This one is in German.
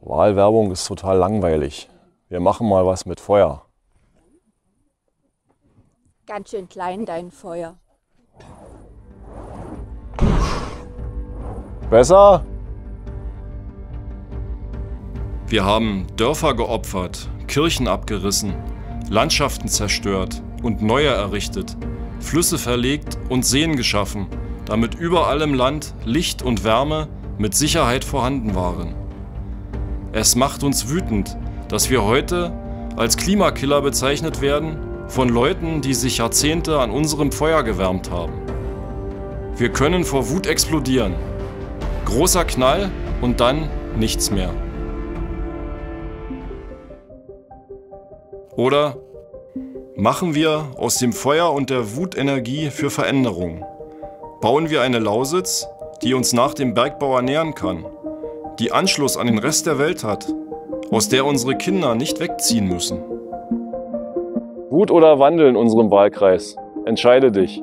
Wahlwerbung ist total langweilig. Wir machen mal was mit Feuer. Ganz schön klein dein Feuer. Besser? Wir haben Dörfer geopfert, Kirchen abgerissen, Landschaften zerstört und neue errichtet, Flüsse verlegt und Seen geschaffen, damit überall im Land Licht und Wärme mit Sicherheit vorhanden waren. Es macht uns wütend, dass wir heute als Klimakiller bezeichnet werden von Leuten, die sich Jahrzehnte an unserem Feuer gewärmt haben. Wir können vor Wut explodieren. Großer Knall und dann nichts mehr. Oder machen wir aus dem Feuer und der Wut Energie für Veränderung. Bauen wir eine Lausitz, die uns nach dem Bergbau ernähren kann, die Anschluss an den Rest der Welt hat, aus der unsere Kinder nicht wegziehen müssen. Wut oder Wandel in unserem Wahlkreis? Entscheide dich.